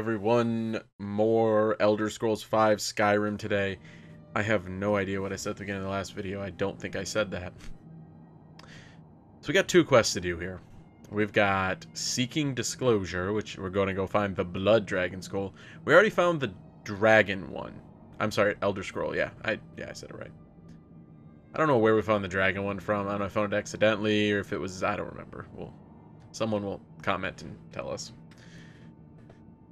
everyone. More Elder Scrolls 5 Skyrim today. I have no idea what I said at the beginning of the last video. I don't think I said that. So we got two quests to do here. We've got Seeking Disclosure, which we're going to go find the Blood Dragon Scroll. We already found the Dragon one. I'm sorry, Elder Scroll. Yeah, I yeah I said it right. I don't know where we found the Dragon one from. I don't know if I found it accidentally or if it was... I don't remember. Well, someone will comment and tell us.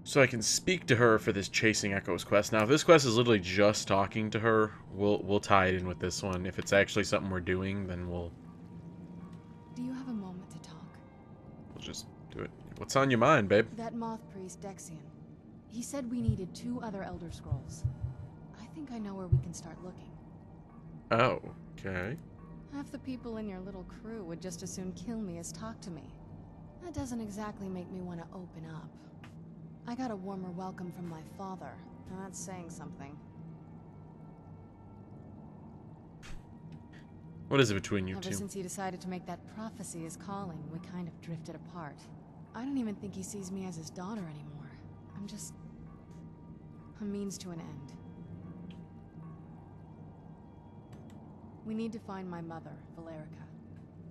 So I can speak to her for this Chasing Echoes quest. Now, if this quest is literally just talking to her, we'll we'll tie it in with this one. If it's actually something we're doing, then we'll Do you have a moment to talk? we'll just do it. What's on your mind, babe? That moth priest, Dexion. He said we needed two other Elder Scrolls. I think I know where we can start looking. Oh, okay. Half the people in your little crew would just as soon kill me as talk to me. That doesn't exactly make me want to open up. I got a warmer welcome from my father, and that's saying something. What is it between you Ever two? since he decided to make that prophecy his calling, we kind of drifted apart. I don't even think he sees me as his daughter anymore. I'm just a means to an end. We need to find my mother, Valerica.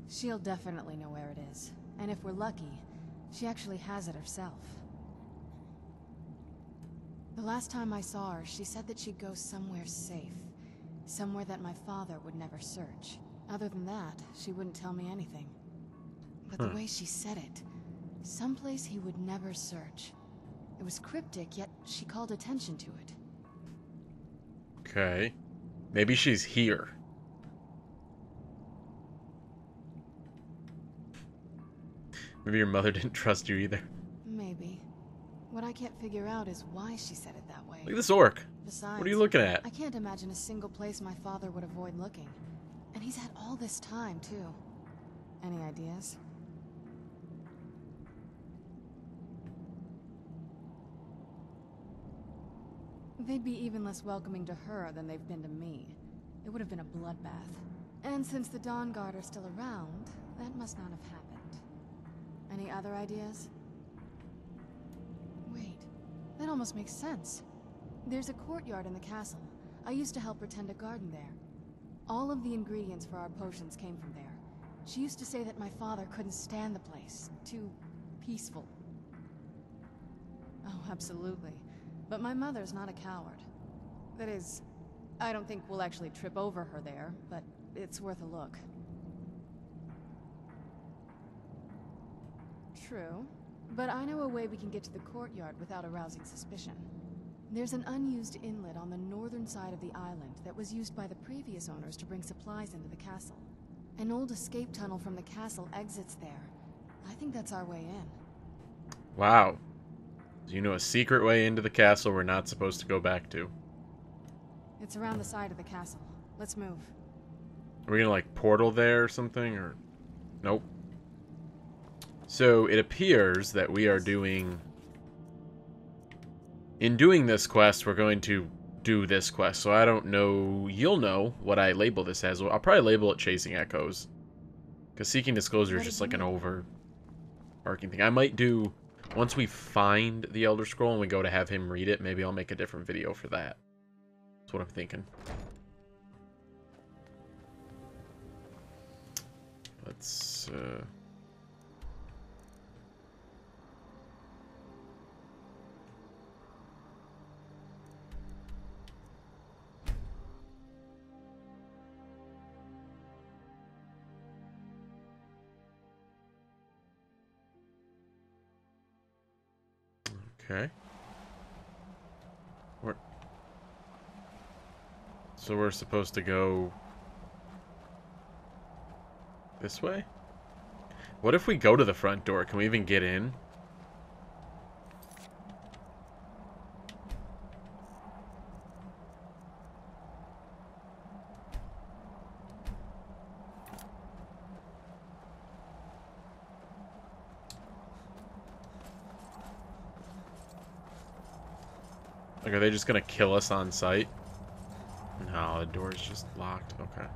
She'll definitely know where it is. And if we're lucky, she actually has it herself. The last time I saw her, she said that she'd go somewhere safe. Somewhere that my father would never search. Other than that, she wouldn't tell me anything. But the Hmm. way she said it, someplace he would never search. It was cryptic, yet she called attention to it. Okay. Maybe she's here. Maybe your mother didn't trust you either. What I can't figure out is why she said it that way. Look at this orc. Besides, What are you looking at? I can't imagine a single place my father would avoid looking. And he's had all this time, too. Any ideas? They'd be even less welcoming to her than they've been to me. It would have been a bloodbath. And since the Dawn Guard are still around, that must not have happened. Any other ideas? Wait, that almost makes sense. There's a courtyard in the castle. I used to help her tend a garden there. All of the ingredients for our potions came from there. She used to say that my father couldn't stand the place. Too peaceful. Oh, absolutely. But my mother's not a coward. That is, I don't think we'll actually trip over her there, but it's worth a look. True. But I know a way we can get to the courtyard without arousing suspicion. There's an unused inlet on the northern side of the island that was used by the previous owners to bring supplies into the castle. An old escape tunnel from the castle exits there. I think that's our way in. Wow. Do you know a secret way into the castle we're not supposed to go back to? It's around the side of the castle. Let's move. Are we gonna like portal there or something or nope. So it appears that we are doing in doing this quest we're going to do this quest. So I don't know you'll know what I label this as. I'll probably label it Chasing Echoes. Because Seeking Disclosure is just like an mean? over arcing thing. I might do once we find the Elder Scroll and we go to have him read it, maybe I'll make a different video for that. That's what I'm thinking. Let's uh Okay. Where So we're supposed to go this way? What if we go to the front door? Can we even get in? Just gonna kill us on sight? No, the door's just locked. Okay.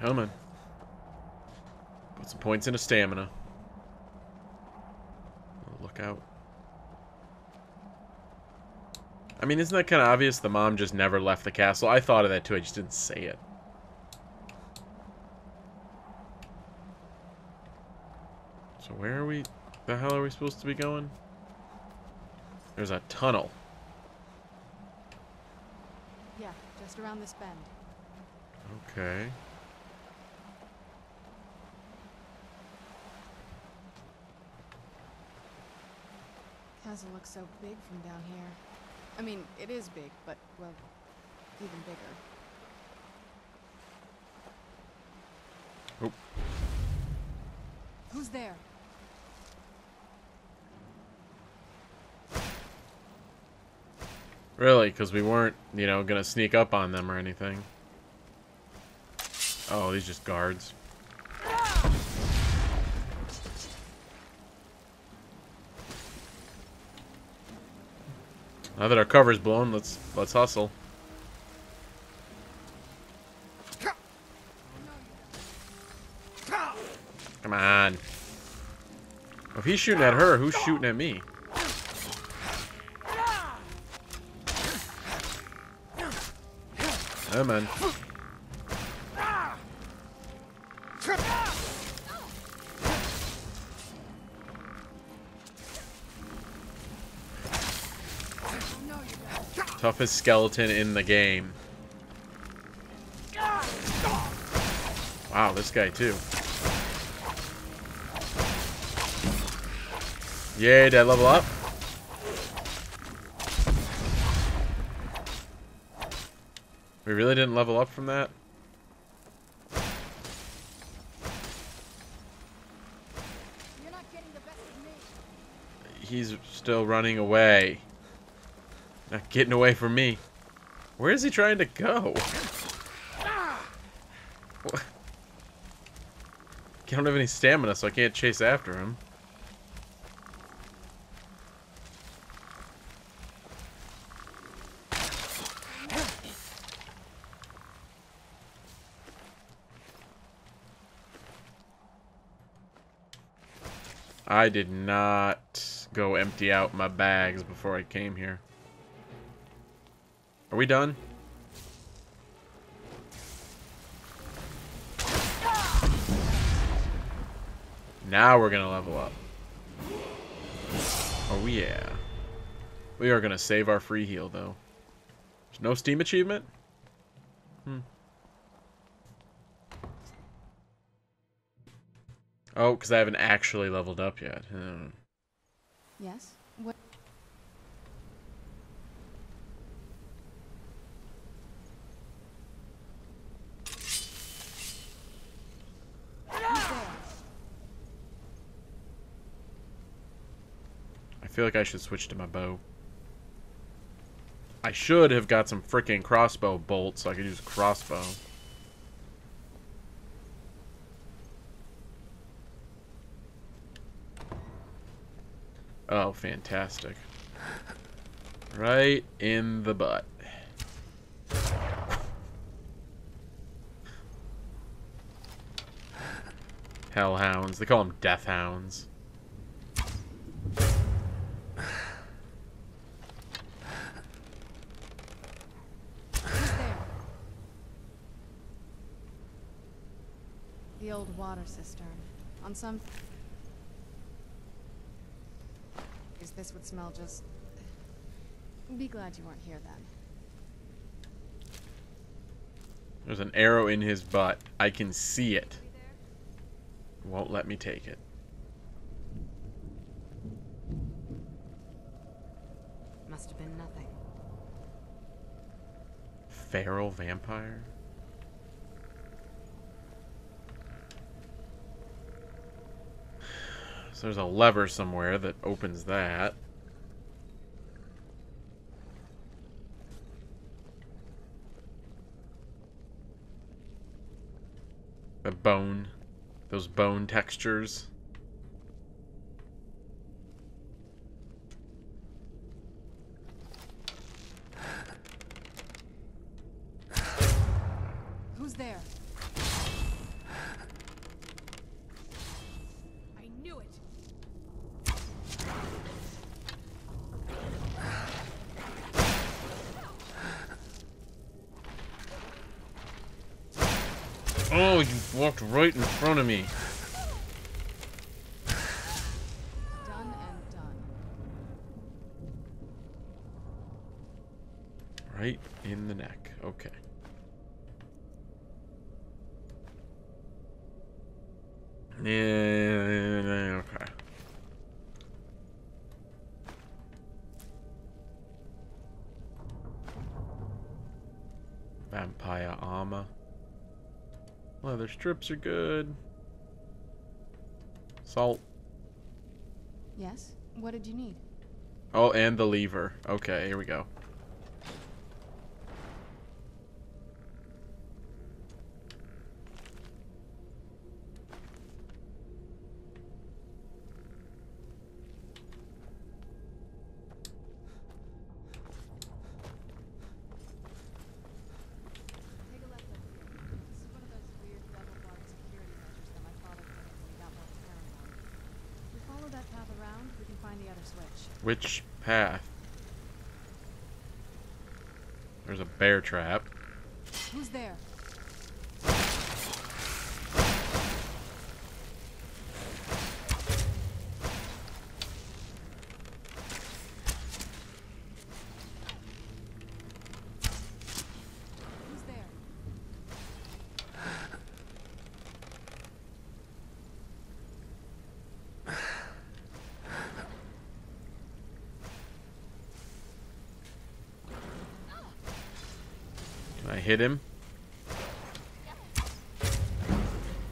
Coming. Put some points into stamina. Look out. I mean, isn't that kind of obvious? The mom just never left the castle. I thought of that too. I just didn't say it. So where are we? The hell are we supposed to be going? There's a tunnel. Yeah, just around this bend. Okay. Castle looks so big from down here. I mean, it is big, but, well, even bigger. Oh. Who's there? Really? Because we weren't, you know, gonna sneak up on them or anything. Oh, these just guards. Now that our cover's blown, let's let's hustle. Come on. If he's shooting at her, who's shooting at me? Oh man. Toughest skeleton in the game. Wow, this guy too. Yay, did I level up? Really didn't level up from that? You're not getting the best of me. He's still running away. Not getting away from me. Where is he trying to go? Ah! What? I don't have any stamina, so I can't chase after him. I did not go empty out my bags before I came here. Are we done? Now we're gonna level up. Oh yeah. We are gonna save our free heal though. There's no Steam achievement? Hmm. Oh, because I haven't actually leveled up yet. Hmm. Yes? What? I feel like I should switch to my bow. I should have got some freaking crossbow bolts so I could use crossbow. Oh, fantastic. Right in the butt. Hellhounds. They call them death hounds. The old water cistern. On some... Is this would smell just... Be glad you weren't here then. There's an arrow in his butt. I can see it. Won't let me take it. Must have been nothing. Feral vampire? So there's a lever somewhere that opens that. The bone. Those bone textures. Who's there? Oh, you walked right in front of me. Strips are good. Salt. Yes? What did you need? Oh, and the lever. Okay, here we go. Take a left over here. This is one of those weird double-barred security measures that my father put in when he got more paranoid. If we follow that path around, we can find the other switch. Which path? There's a bear trap. Who's there? Who's there? Can I hit him?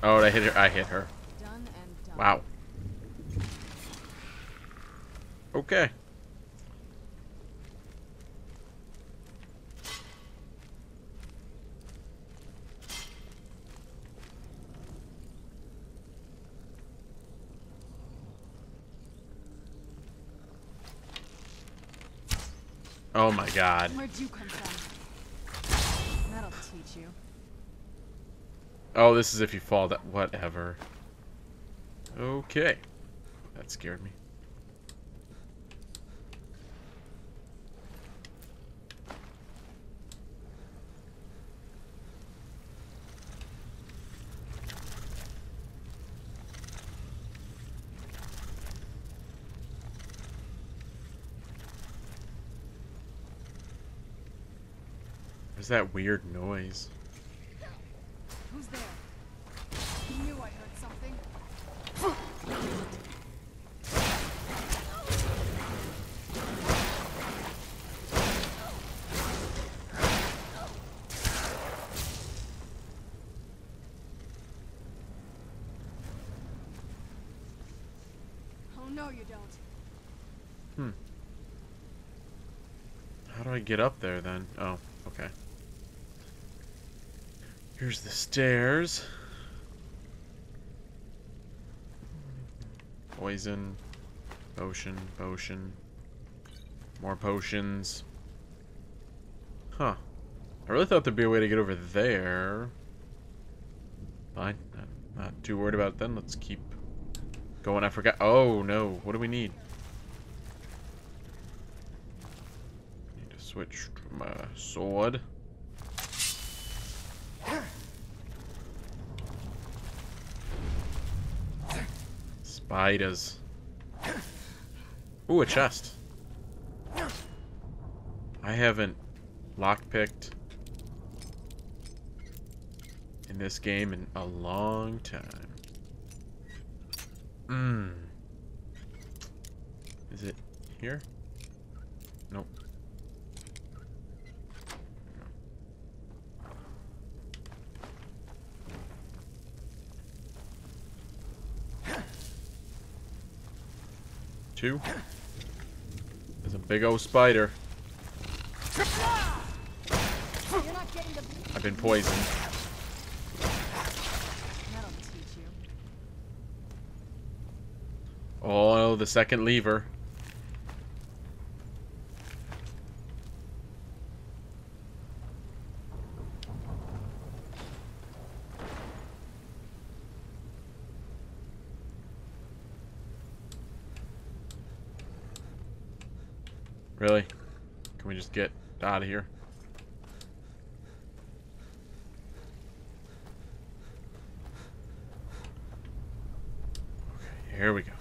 Oh, I hit her. I hit her. Done and done. Wow. Okay. Oh my god. Where'd you come from? That'll you. Oh, this is if you fall that whatever. Okay. That scared me. What's that weird noise? Who's there? I knew I heard something. Oh no, you don't. Hmm. How do I get up there then? Oh. Here's the stairs. Poison. Potion. Potion. More potions. Huh. I really thought there'd be a way to get over there. Fine. Not, not too worried about it then. Let's keep going. I forgot. Oh, no. What do we need? Need to switch to my sword. Spiders. Ooh, a chest. I haven't lockpicked in this game in a long time. Mmm. Is it here? Nope. Two. There's a big old spider. You're not getting the. I've been poisoned. That'll teach you. Oh, the second lever. out of here. Okay, here we go.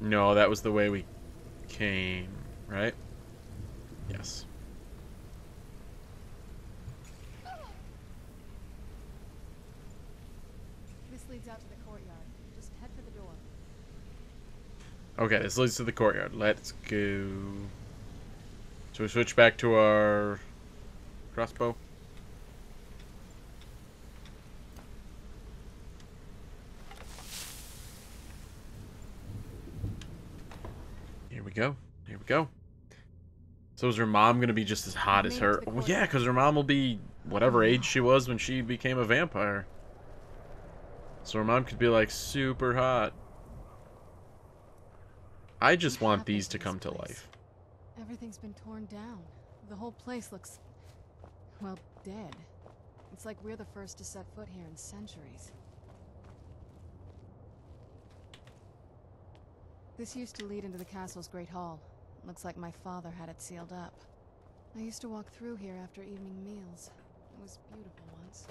No, that was the way we came. Okay, this leads to the courtyard. Let's go. So we switch back to our crossbow. Here we go. Here we go. So is her mom gonna be just as hot as her? Well, yeah, because her mom will be whatever age she was when she became a vampire. So her mom could be like super hot. I just want these to come to life. Everything's been torn down. The whole place looks, well, dead. It's like we're the first to set foot here in centuries. This used to lead into the castle's great hall. Looks like my father had it sealed up. I used to walk through here after evening meals. It was beautiful once.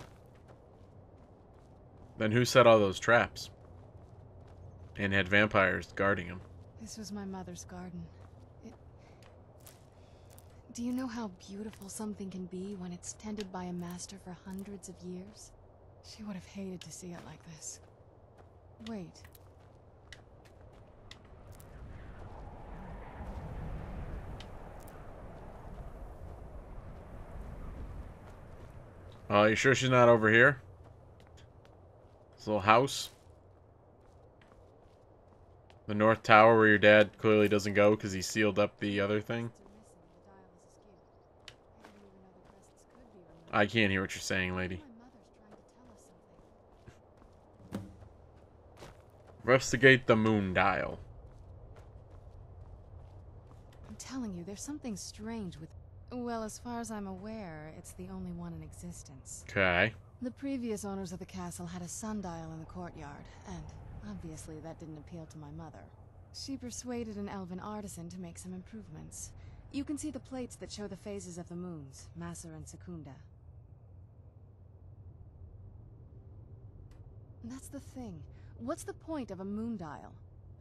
Then who set all those traps? And had vampires guarding them. This was my mother's garden. It... Do you know how beautiful something can be when it's tended by a master for hundreds of years? She would have hated to see it like this. Wait. Oh, you sure she's not over here? This little house? The north tower where your dad clearly doesn't go because he sealed up the other thing? I can't hear what you're saying, lady. Investigate the moon dial. I'm telling you, there's something strange with. Well, as far as I'm aware, it's the only one in existence. Okay. The previous owners of the castle had a sundial in the courtyard, and obviously that didn't appeal to my mother. She persuaded an elven artisan to make some improvements. You can see the plates that show the phases of the moons, Masser and Secunda. That's the thing. What's the point of a moon dial?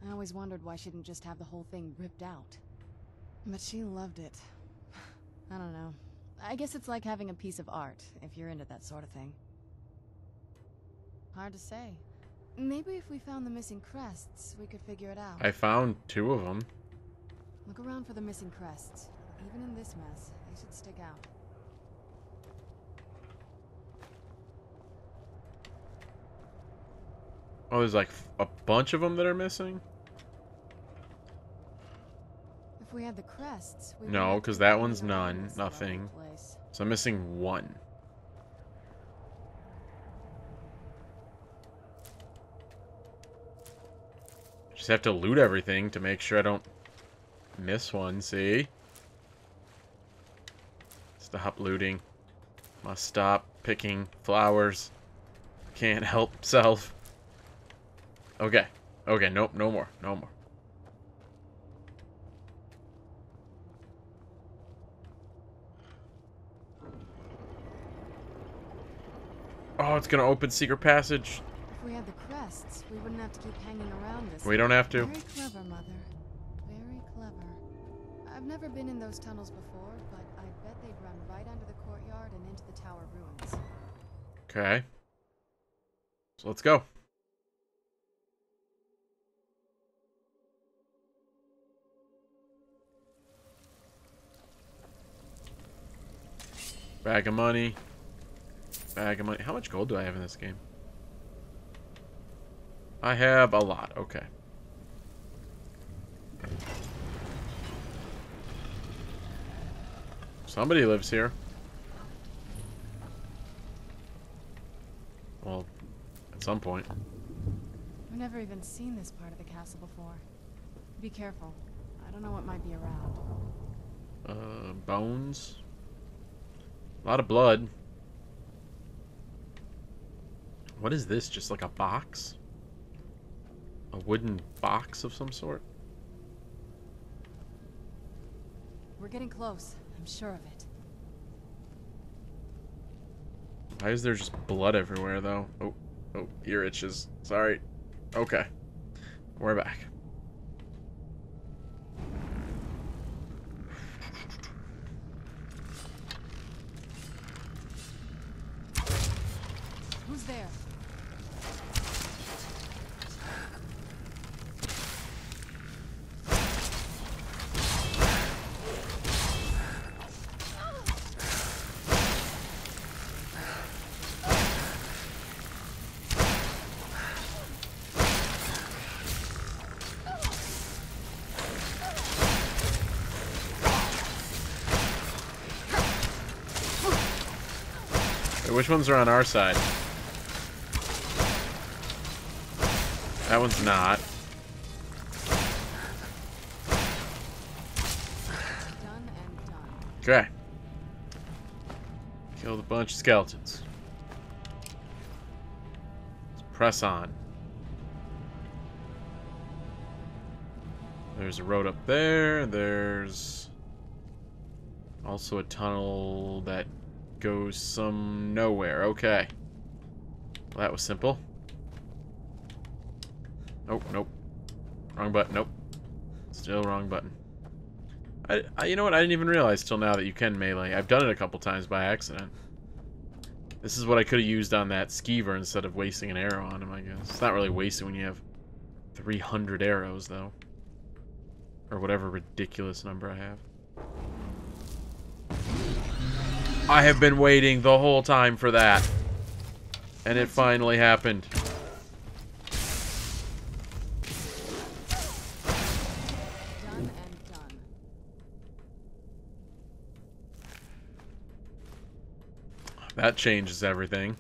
I always wondered why she didn't just have the whole thing ripped out. But she loved it. I don't know. I guess it's like having a piece of art, if you're into that sort of thing. Hard to say. Maybe if we found the missing crests, we could figure it out. I found two of them. Look around for the missing crests. Even in this mess, they should stick out. Oh, there's like a bunch of them that are missing? If we had the crests, we No, wouldn't have 'cause to that one's none, nothing. So I'm missing one. Just have to loot everything to make sure I don't miss one, see? Stop looting. Must stop picking flowers. Can't help self. Okay. Okay, nope, no more. No more. Oh, it's gonna open secret passage. We had the crests, we wouldn't have to keep hanging around this. We don't have to. Very clever, Mother. Very clever. I've never been in those tunnels before, but I bet they'd run right under the courtyard and into the tower ruins. Okay. So let's go. Bag of money. Bag of money. How much gold do I have in this game? I have a lot. Okay. Somebody lives here. Well, at some point. I've never even seen this part of the castle before. Be careful. I don't know what might be around. Uh, bones. A lot of blood. What is this? Just like a box? A wooden box of some sort? We're getting close. I'm sure of it. Why is there just blood everywhere, though? Oh, oh, ear itches. Sorry. Okay. We're back. Which ones are on our side? That one's not. Okay. Killed a bunch of skeletons. Let's press on. There's a road up there. There's also a tunnel that goes some nowhere. Okay. Well, that was simple. Nope, nope. Wrong button. Nope. Still wrong button. I, I, you know what? I didn't even realize till now that you can melee. I've done it a couple times by accident. This is what I could have used on that skeever instead of wasting an arrow on him, I guess. It's not really wasting when you have 300 arrows, though. Or whatever ridiculous number I have. I have been waiting the whole time for that. And it finally happened. That changes everything.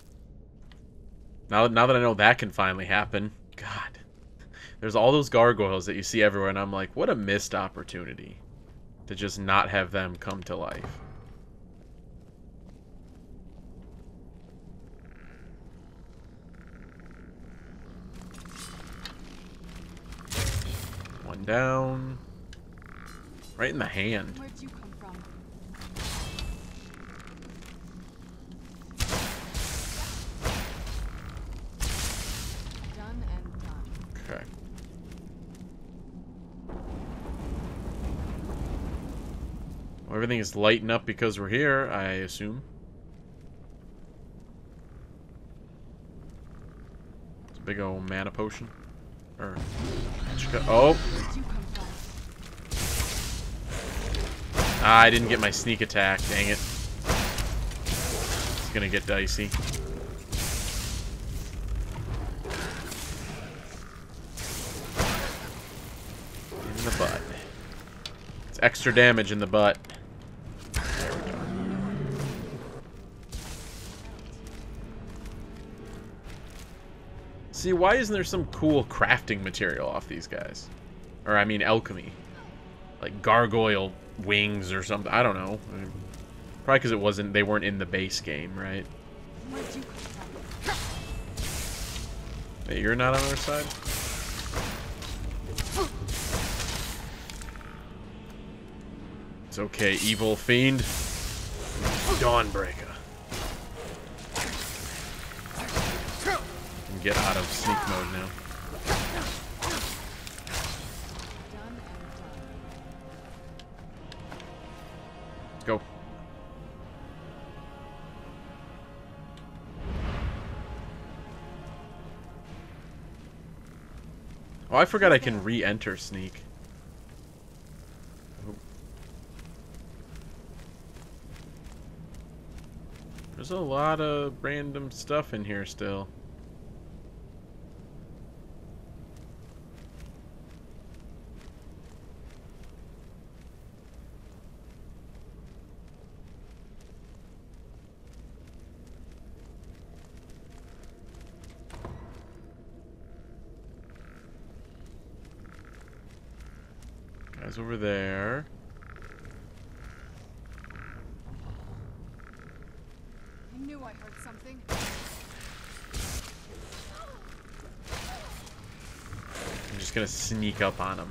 Now, now that I know that can finally happen, God, there's all those gargoyles that you see everywhere, and I'm like, what a missed opportunity to just not have them come to life. Down. Right in the hand. Where'd you come from? Done and done. Okay. Well, everything is lighting up because we're here, I assume. It's a big old mana potion. Or, oh, ah, I didn't get my sneak attack. Dang it. It's gonna get dicey. In the butt. It's extra damage in the butt. See, why isn't there some cool crafting material off these guys? Or, I mean, alchemy. Like gargoyle wings or something. I don't know. I mean, probably because it wasn't, they weren't in the base game, right? Hey, you're not on our side? It's okay, evil fiend. Dawnbreaker. Get out of sneak mode now. Let's go. Oh, I forgot I can re-enter sneak. There's a lot of random stuff in here still. Over there. I knew I heard something. I'm just gonna sneak up on him.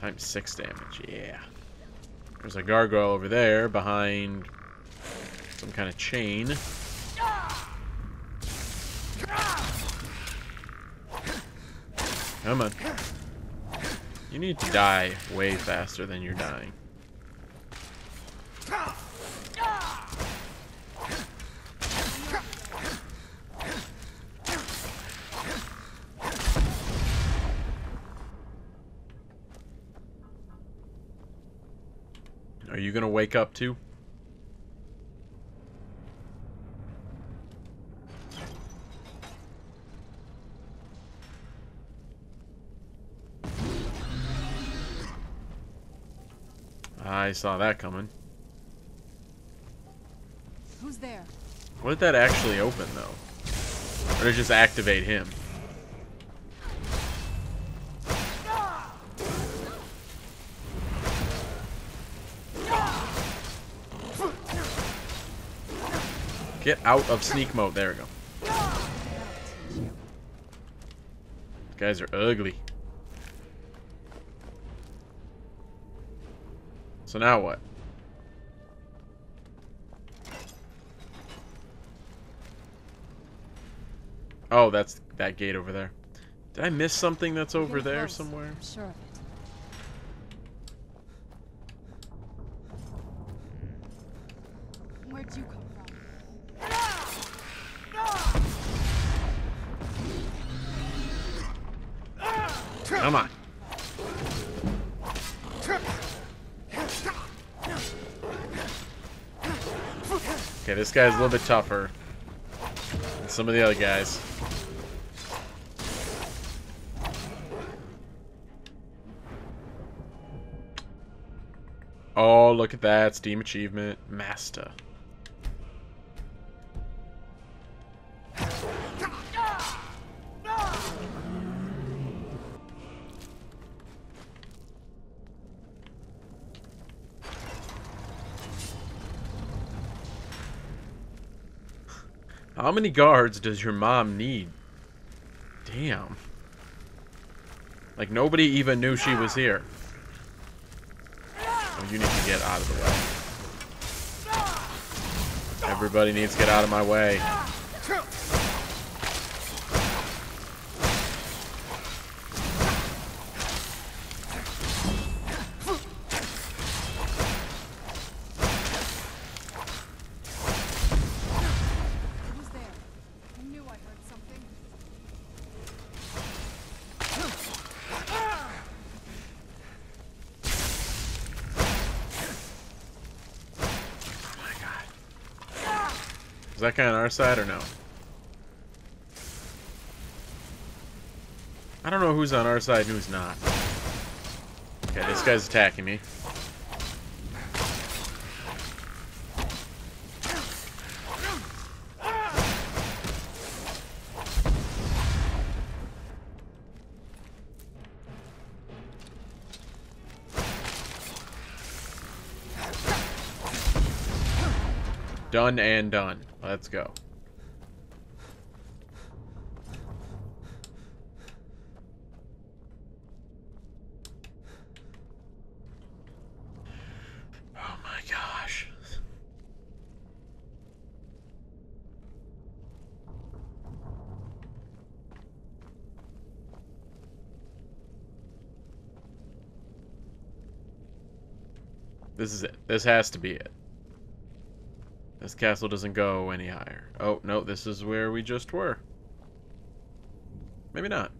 Times six damage, yeah. There's a gargoyle over there behind some kind of chain. Come on. You need to die way faster than you're dying. Are you gonna wake up too? I saw that coming. Who's there? What did that actually open, though? Or did it just activate him? Get out of sneak mode. There we go. These guys are ugly. So now what? Oh, that's that gate over there. Did I miss something that's over there somewhere? I'm sure guy's a little bit tougher than some of the other guys. Oh, look at that. Steam achievement. Master. How many guards does your mom need? Damn. Like, nobody even knew she was here. Oh, you need to get out of the way. Everybody needs to get out of my way. That guy on our side or no? I don't know who's on our side and who's not. Okay, this guy's attacking me. Done and done. Let's go. Oh my gosh. This is it. This has to be it. This castle doesn't go any higher. Oh, no, this is where we just were. Maybe not.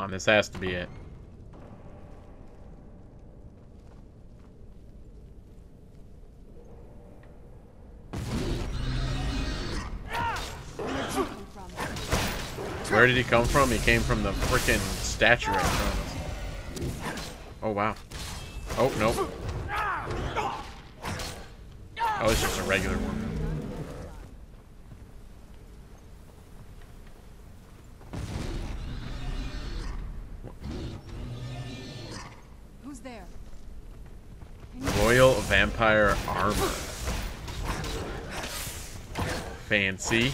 On, this has to be it. Where did he come from? He came from the freaking statue right in front of us. Oh, wow. Oh, nope. Oh, it's just a regular one. Who's there? Royal Vampire Armor. Fancy.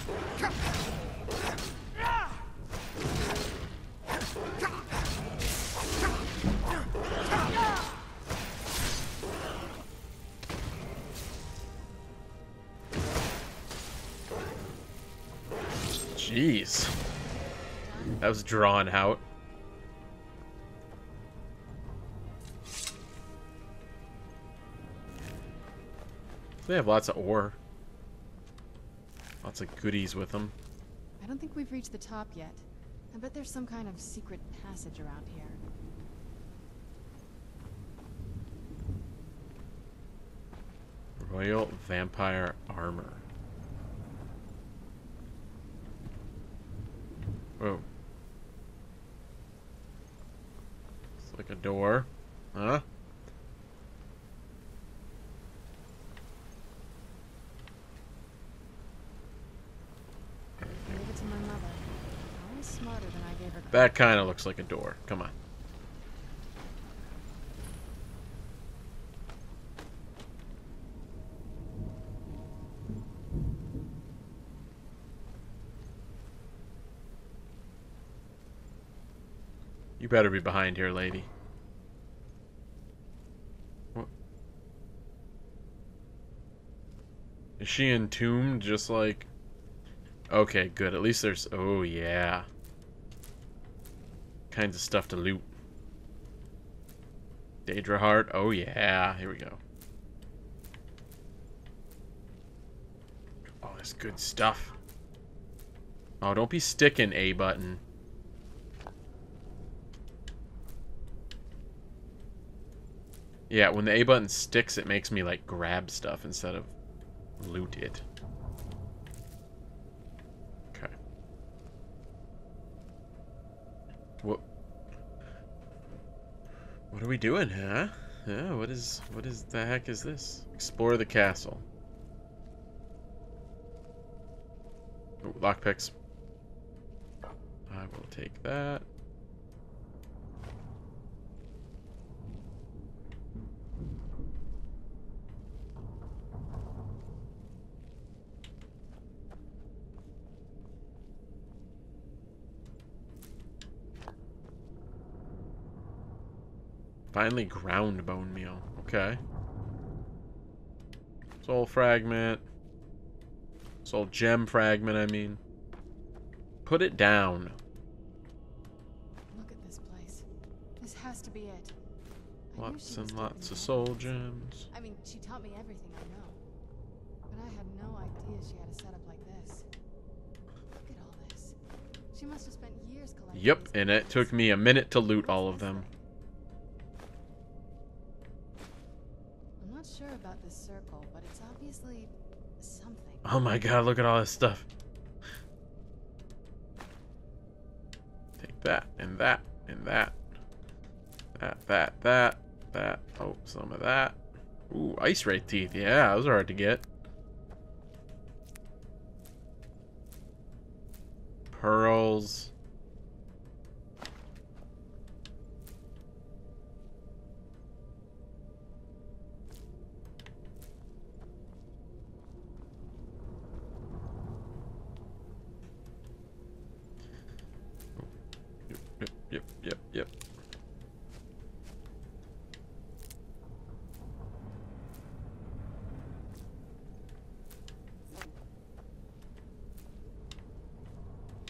Jeez. That was drawn out. They have lots of ore. Lots of goodies with them. I don't think we've reached the top yet. I bet there's some kind of secret passage around here. Royal Vampire Armor. Whoa. It's like a door. Huh? Leave it to my mother. Always smarter than I gave her credit. That kind of looks like a door. Come on. You better be behind here, lady. What? Is she entombed just like... Okay, good. At least there's... Oh, yeah. Kinds of stuff to loot. Daedra Heart. Oh, yeah. Here we go. All this good stuff. Oh, don't be sticking A button. Yeah, when the A button sticks, it makes me, like, grab stuff instead of loot it. Okay. What? What are we doing, huh? Yeah, what is, what is the heck is this? Explore the castle. Ooh, lockpicks. I will take that. Finally ground bone meal. Okay. Soul fragment. Soul gem fragment, I mean. Put it down. Look at this place. This has to be it. I Lots and lots of soul gems. I mean, she taught me everything I know. But I had no idea she had a setup like this. Look at all this. She must have spent years collecting Yep, and it took me a minute to loot all of them. Oh my god, look at all this stuff. Take that, and that, and that. That, that, that, that. Oh, some of that. Ooh, ice wraith teeth. Yeah, those are hard to get. Pearls. Yep, yep, yep, yep, yep.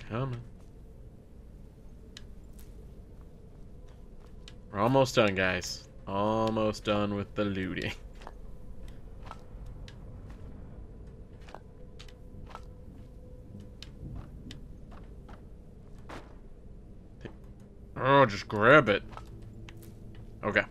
Coming. We're almost done, guys. Almost done with the looting. Oh, just grab it. Okay.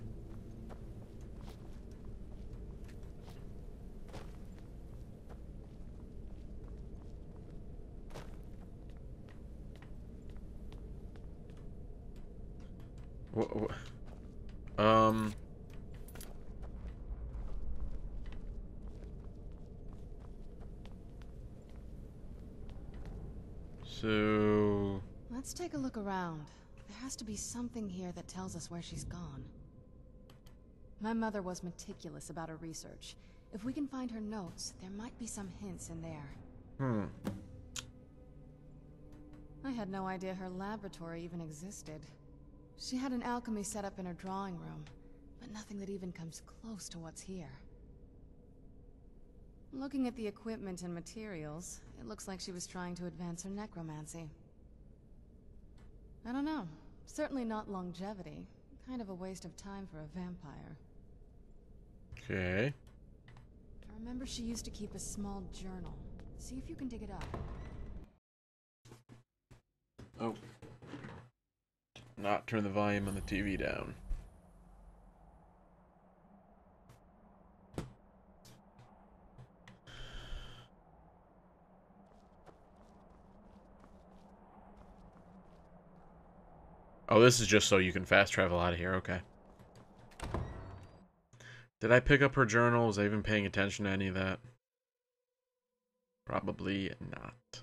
Wh- wh- um. So. Let's take a look around. There has to be something here that tells us where she's gone. My mother was meticulous about her research. If we can find her notes, there might be some hints in there. Hmm. I had no idea her laboratory even existed. She had an alchemy set up in her drawing room, but nothing that even comes close to what's here. Looking at the equipment and materials, it looks like she was trying to advance her necromancy. I don't know. Certainly not longevity. Kind of a waste of time for a vampire. Okay. I remember she used to keep a small journal. See if you can dig it up. Oh. Not turn the volume on the TV down. Oh, this is just so you can fast travel out of here. Okay. Did I pick up her journal? Was I even paying attention to any of that? Probably not.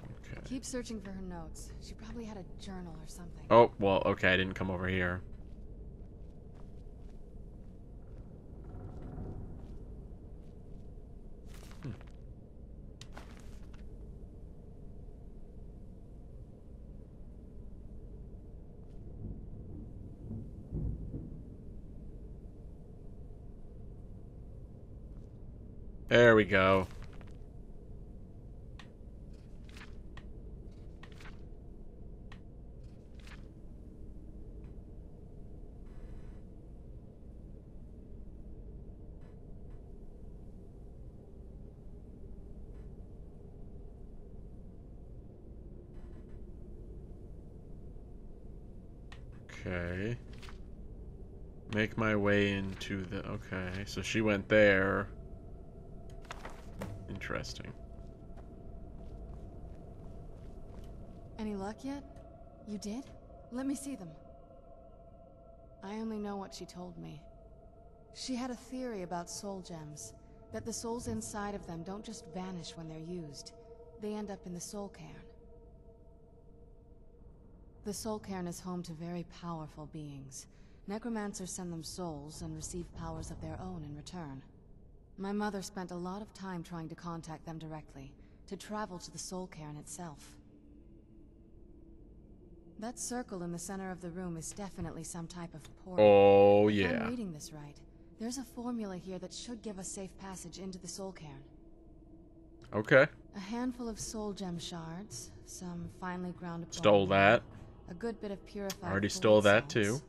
Okay. Keep searching for her notes. She probably had a journal or something. Oh, well, okay, I didn't come over here. There we go. Okay. Make my way into the... Okay, so she went there. Interesting. Any luck yet? You did? Let me see them. I only know what she told me. She had a theory about soul gems. That the souls inside of them don't just vanish when they're used. They end up in the soul cairn. The soul cairn is home to very powerful beings. Necromancers send them souls and receive powers of their own in return. My mother spent a lot of time trying to contact them directly, to travel to the soul cairn itself. That circle in the center of the room is definitely some type of portal. Oh, If yeah. I'm reading this right, there's a formula here that should give us safe passage into the soul cairn. Okay. A handful of soul gem shards, some finely ground Stole that. A good bit of purified. Already stole that, salts. too.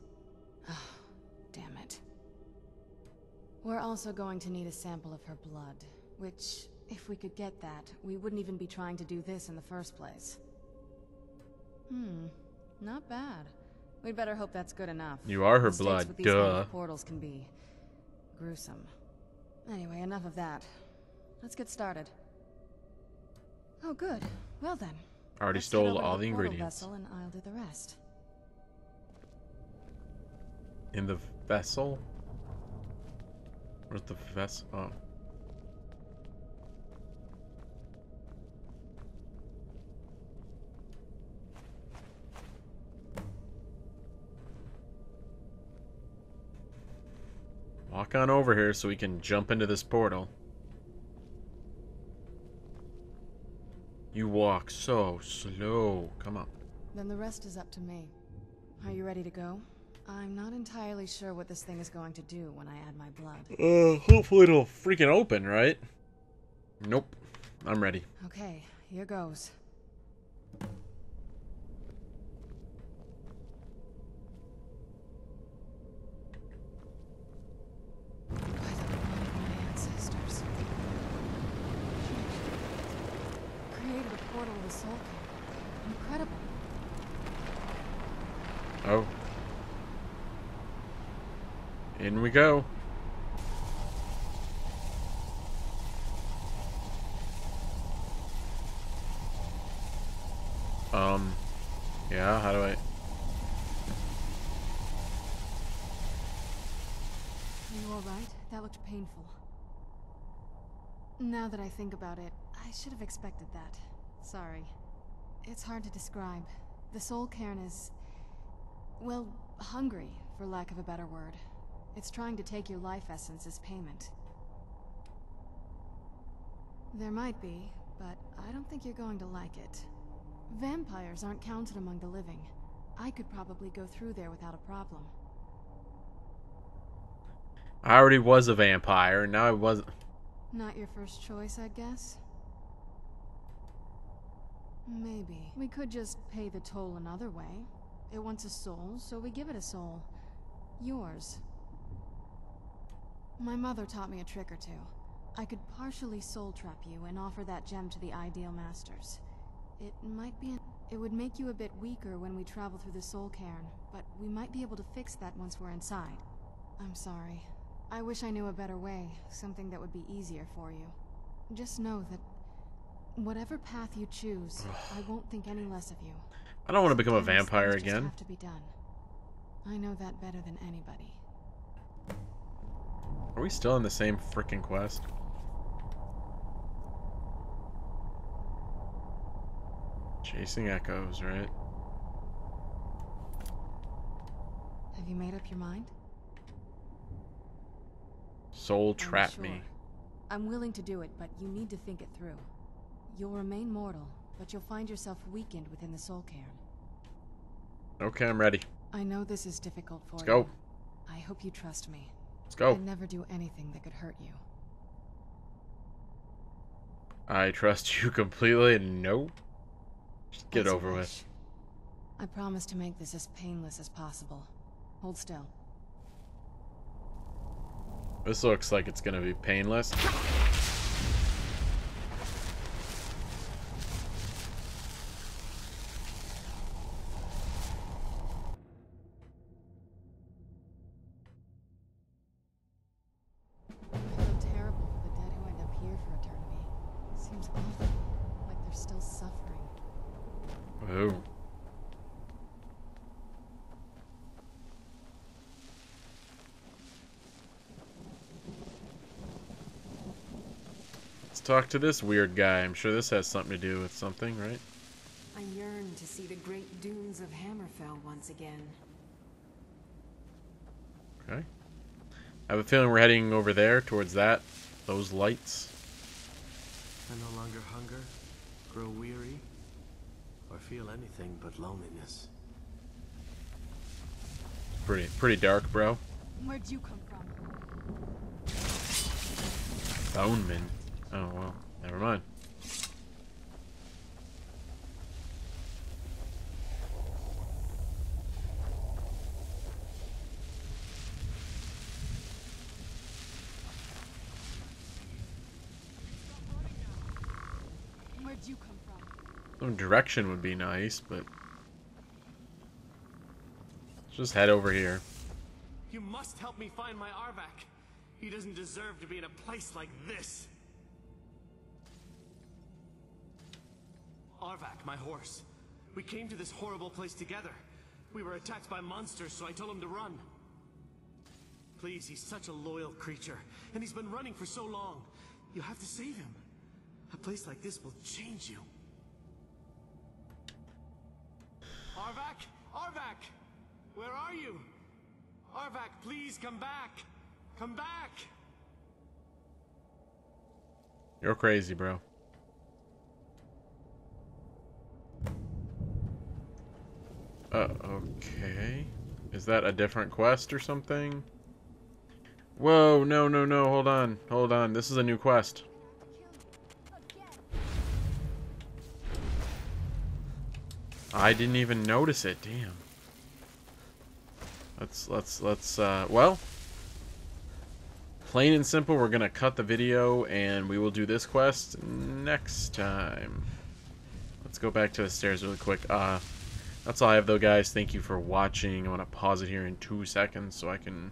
We're also going to need a sample of her blood, which, if we could get that, we wouldn't even be trying to do this in the first place. Hmm, not bad. We'd better hope that's good enough. You are her Mistakes blood, with these duh. portals can be gruesome. Anyway, enough of that. Let's get started. Oh, good. Well then. I Already stole all the portal ingredients. Vessel and I'll do the rest. In the vessel? Where's the vessel? Oh. Walk on over here so we can jump into this portal. You walk so slow. Come on. Then the rest is up to me. Are you ready to go? I'm not entirely sure what this thing is going to do when I add my blood. Uh, hopefully it'll freaking open, right? Nope. I'm ready. Okay, here goes. In we go. Um, yeah, how do I... Are you alright? That looked painful. Now that I think about it, I should have expected that. Sorry. It's hard to describe. The Soul Cairn is... well, hungry, for lack of a better word. It's trying to take your life essence as payment. There might be, but I don't think you're going to like it. Vampires aren't counted among the living. I could probably go through there without a problem. I already was a vampire, and now I wasn't... Not your first choice, I guess? Maybe. We could just pay the toll another way. It wants a soul, so we give it a soul. Yours. My mother taught me a trick or two. I could partially soul trap you and offer that gem to the Ideal Masters. It might be an it would make you a bit weaker when we travel through the soul cairn, but we might be able to fix that once we're inside. I'm sorry. I wish I knew a better way, something that would be easier for you. Just know that whatever path you choose, I won't think any less of you. I don't want to become a vampire again. have to be done. I know that better than anybody. Are we still in the same freaking quest? Chasing echoes, right? Have you made up your mind? Soul trap sure. me. I'm willing to do it, but you need to think it through. You'll remain mortal, but you'll find yourself weakened within the soul cairn. Okay, I'm ready. I know this is difficult for Let's you. go. I hope you trust me. Let's go. I'd never do anything that could hurt you. I trust you completely. No. Just get That's over with. I promise to make this as painless as possible. Hold still. This looks like it's gonna be painless. Talk to this weird guy. I'm sure this has something to do with something, right? I yearn to see the great dunes of Hammerfell once again. Okay. I have a feeling we're heading over there, towards that, those lights. I no longer hunger, grow weary, or feel anything but loneliness. Pretty, pretty dark, bro. Where'd you come from? Boneman. Oh well, never mind. Where'd you come from? Some direction would be nice, but let's just head over here. You must help me find my Arvak. He doesn't deserve to be in a place like this. Arvak, my horse. We came to this horrible place together. We were attacked by monsters, so I told him to run. Please, he's such a loyal creature, and he's been running for so long. You have to save him. A place like this will change you. Arvak! Arvak! Where are you? Arvak, please come back! Come back! You're crazy, bro. Uh, okay. Is that a different quest or something? Whoa, no, no, no, hold on. Hold on, this is a new quest. I didn't even notice it, damn. Let's, let's, let's, uh, well. Plain and simple, we're gonna cut the video and we will do this quest next time. Let's go back to the stairs really quick. Uh, that's all I have though, guys. Thank you for watching. I'm gonna pause it here in two seconds so I can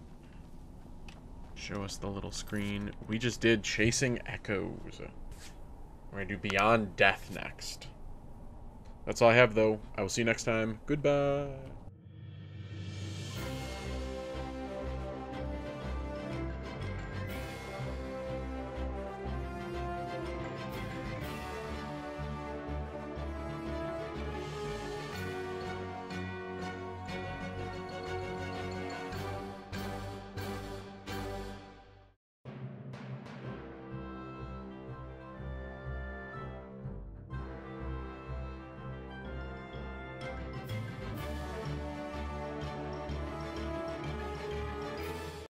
show us the little screen. We just did Chasing Echoes. We're gonna do Beyond Death next. That's all I have, though. I will see you next time. Goodbye.